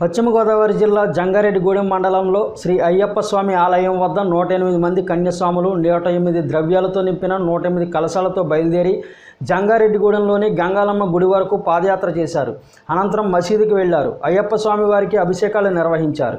పశ్చిమ గోదావరి జిల్లా జంగారెడ్డిగూడెం మండలంలో శ్రీ అయ్యప్ప స్వామి ఆలయం వద్ద నూట ఎనిమిది మంది కన్యస్వాములు నూట ఎనిమిది ద్రవ్యాలతో నింపిన నూట ఎనిమిది కలశాలతో బయలుదేరి జంగారెడ్డిగూడెంలోని గంగాలమ్మ గుడి వరకు పాదయాత్ర చేశారు. అనంతరం మసీదుకి వెళ్ళారు. అయ్యప్ప స్వామి వారికి అభిషేకాలు నిర్వహించారు.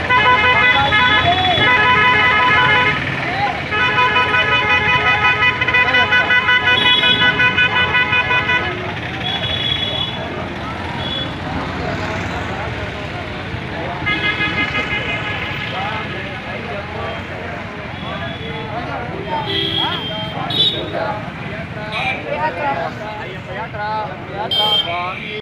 on.